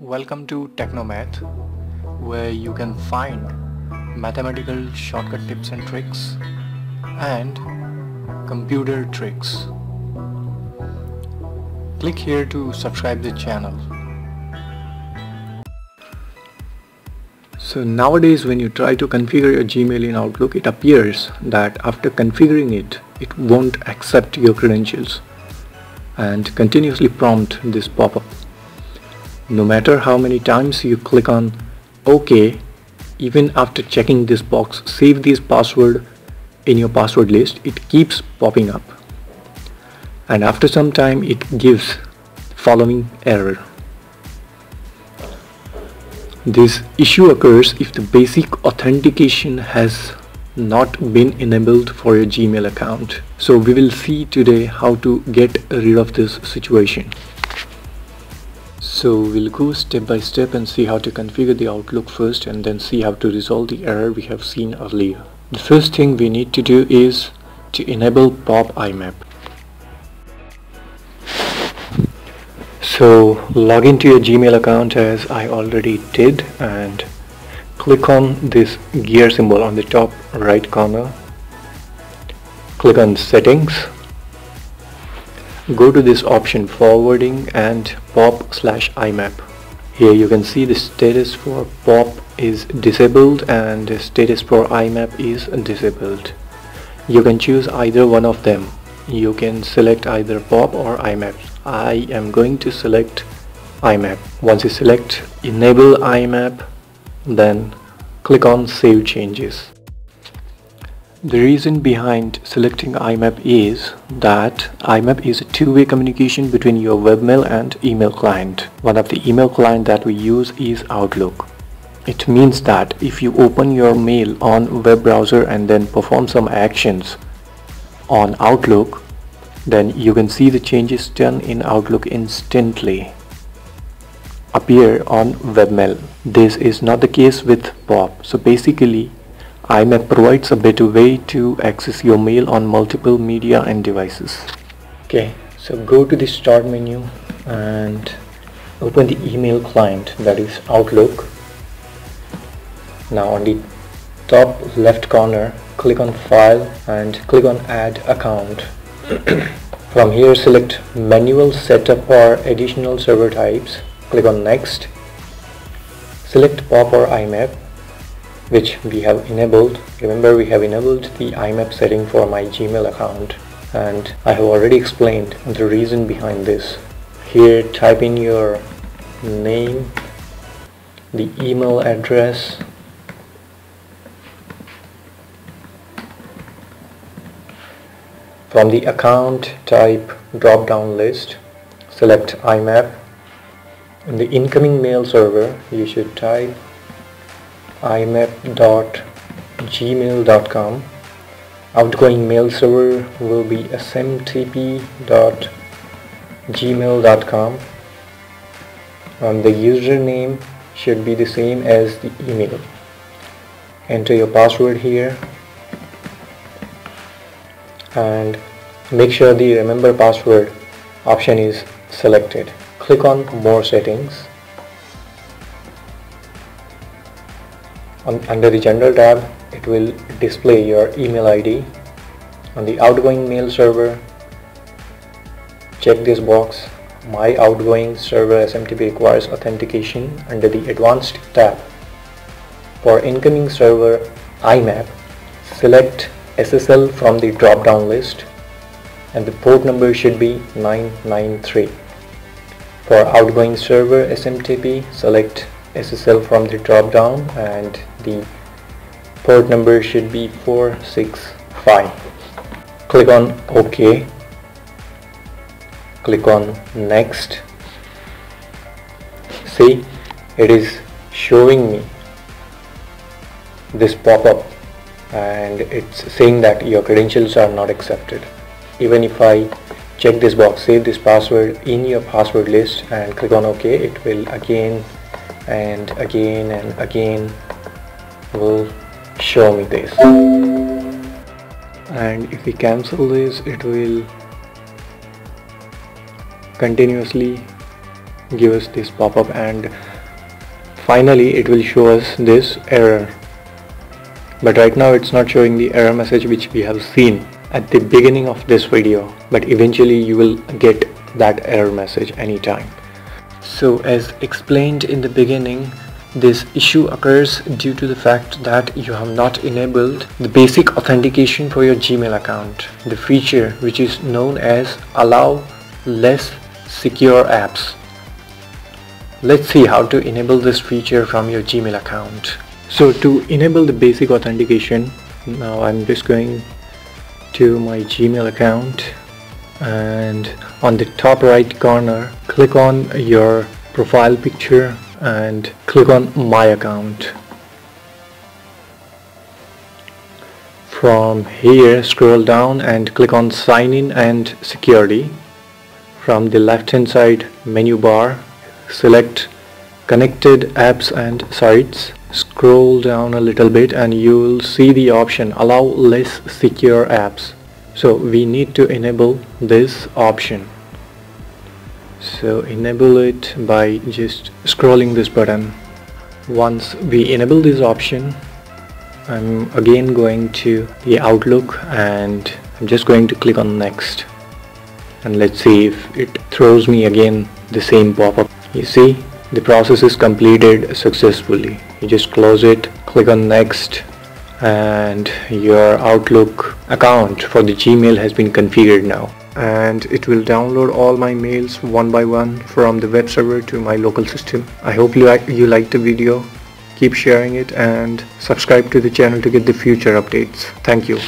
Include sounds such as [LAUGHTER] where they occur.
Welcome to Technomath, where you can find mathematical shortcut tips and tricks and computer tricks. Click here to subscribe the channel. So nowadays when you try to configure your Gmail in Outlook, it appears that after configuring it, it won't accept your credentials and continuously prompt this pop-up. No matter how many times you click on OK, even after checking this box, save this password in your password list, it keeps popping up. And after some time, it gives following error. This issue occurs if the basic authentication has not been enabled for your Gmail account. So we will see today how to get rid of this situation. So we'll go step by step and see how to configure the Outlook first and then see how to resolve the error we have seen earlier. The first thing we need to do is to enable POP IMAP. So log into your Gmail account as I already did and click on this gear symbol on the top right corner. Click on settings. Go to this option forwarding and pop slash IMAP. Here you can see the status for pop is disabled and status for IMAP is disabled. You can choose either one of them. You can select either pop or IMAP. I am going to select IMAP. Once you select enable IMAP then click on save changes. The reason behind selecting IMAP is that IMAP is a two-way communication between your webmail and email client. One of the email client that we use is Outlook. It means that if you open your mail on web browser and then perform some actions on Outlook, then you can see the changes done in Outlook instantly appear on webmail. This is not the case with POP. So basically IMAP provides a better way to access your mail on multiple media and devices. Okay, so go to the start menu and open the email client that is Outlook. Now on the top left corner click on file and click on add account [CLEARS THROAT] From here select manual setup or additional server types. Click on next. Select POP or IMAP which we have enabled. Remember we have enabled the IMAP setting for my Gmail account and I have already explained the reason behind this. Here type in your name, the email address From the account type drop down list, select IMAP. In the incoming mail server, you should type imap.gmail.com. Outgoing mail server will be smtp.gmail.com and the username should be the same as the email. Enter your password here and make sure the remember password option is selected click on more settings on, under the general tab it will display your email ID on the outgoing mail server check this box my outgoing server SMTP requires authentication under the advanced tab for incoming server IMAP select SSL from the drop down list and the port number should be 993. For outgoing server SMTP select SSL from the drop down and the port number should be 465. Click on OK. Click on next. See it is showing me this pop-up and it's saying that your credentials are not accepted even if I check this box save this password in your password list and click on OK it will again and again and again will show me this. And if we cancel this it will continuously give us this pop-up. And finally it will show us this error. But right now it's not showing the error message which we have seen at the beginning of this video. But eventually you will get that error message anytime so as explained in the beginning this issue occurs due to the fact that you have not enabled the basic authentication for your Gmail account, the feature which is known as allow less secure apps. Let's see how to enable this feature from your Gmail account. So to enable the basic authentication, now I'm just going to my Gmail account and on the top right corner click on your profile picture and click on my account. From here scroll down and click on sign in and security. From the left hand side menu bar select connected apps and sites. Scroll down a little bit and you will see the option allow less secure apps so we need to enable this option. So enable it by just scrolling this button. Once we enable this option I'm again going to the Outlook and I'm just going to click on next. And let's see if it throws me again the same pop-up. You see the process is completed successfully. You just close it click on next and your Outlook account for the Gmail has been configured now and it will download all my mails one by one from the web server to my local system. I hope you, like, you liked the video. Keep sharing it and subscribe to the channel to get the future updates. Thank you.